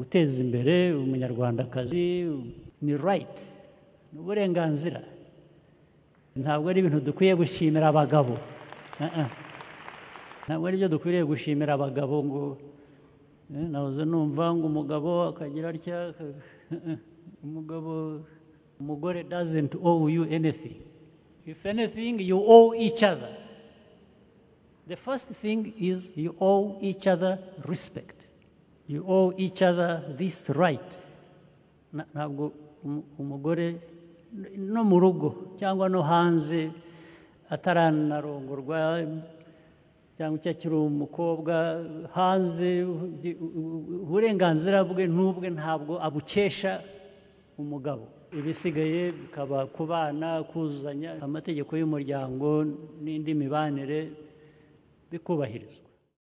guteza imbere umunyarwandakazi ni rayiti ni uburenganzira. Ntabwo ari ibintu dukwiye gushimira abagabo. Ntabwo ari byo dukwiriye gushimira abagabo ngo nahoze numva ngo umugabo akagira atya umugabo umugore dazenti owe you anything. If anything you owe each other. The first thing is you owe each other respect. You owe each other this right. Ntabwo umugore no mu rugo cyangwa no hanze ataranarongorwa cyangwa icyo akiri umukobwa hanze uburenganzira bwe n'ubwe ntabwo abukesha umugabo. Ibisigaye bikaba ku bana kuzuzanya amategeko y'umuryango n'indi mibanire bikubahirizwa.